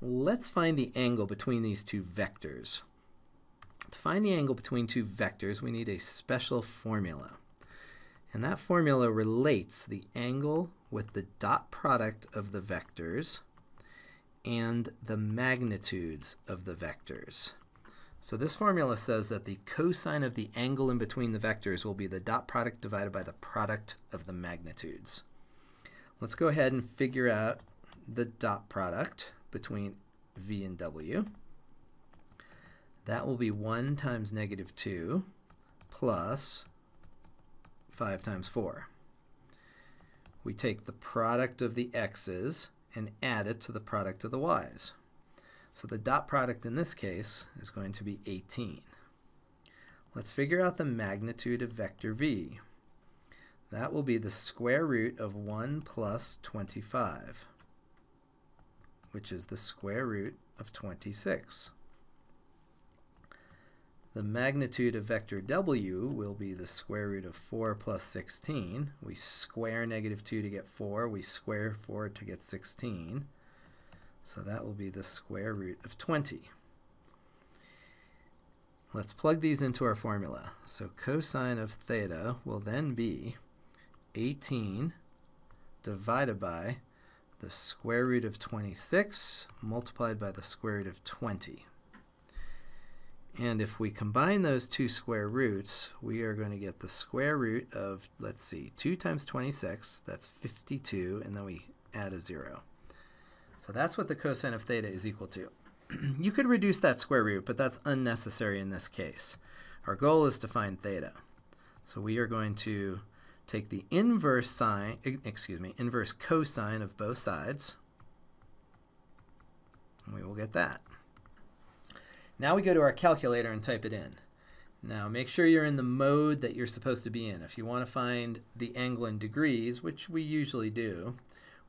let's find the angle between these two vectors. To find the angle between two vectors, we need a special formula. And that formula relates the angle with the dot product of the vectors and the magnitudes of the vectors. So this formula says that the cosine of the angle in between the vectors will be the dot product divided by the product of the magnitudes. Let's go ahead and figure out the dot product between v and w. That will be 1 times negative 2 plus 5 times 4. We take the product of the x's and add it to the product of the y's. So the dot product in this case is going to be 18. Let's figure out the magnitude of vector v. That will be the square root of 1 plus 25, which is the square root of 26. The magnitude of vector w will be the square root of 4 plus 16. We square negative 2 to get 4. We square 4 to get 16. So that will be the square root of 20. Let's plug these into our formula. So cosine of theta will then be 18 divided by the square root of 26 multiplied by the square root of 20. And if we combine those two square roots, we are going to get the square root of, let's see, 2 times 26, that's 52, and then we add a 0. So that's what the cosine of theta is equal to. you could reduce that square root, but that's unnecessary in this case. Our goal is to find theta. So we are going to take the inverse sine, excuse me, inverse cosine of both sides, and we will get that. Now we go to our calculator and type it in. Now make sure you're in the mode that you're supposed to be in. If you want to find the angle in degrees, which we usually do,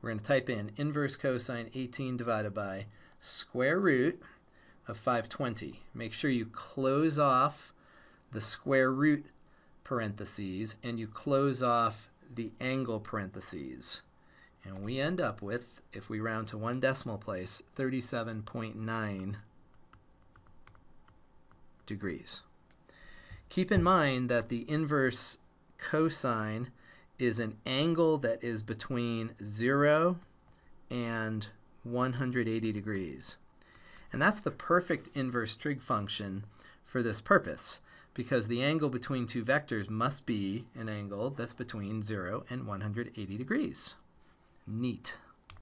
we're going to type in inverse cosine 18 divided by square root of 520. Make sure you close off the square root parentheses and you close off the angle parentheses. And we end up with, if we round to one decimal place, 37.9 degrees. Keep in mind that the inverse cosine is an angle that is between 0 and 180 degrees. And that's the perfect inverse trig function for this purpose because the angle between two vectors must be an angle that's between 0 and 180 degrees. Neat.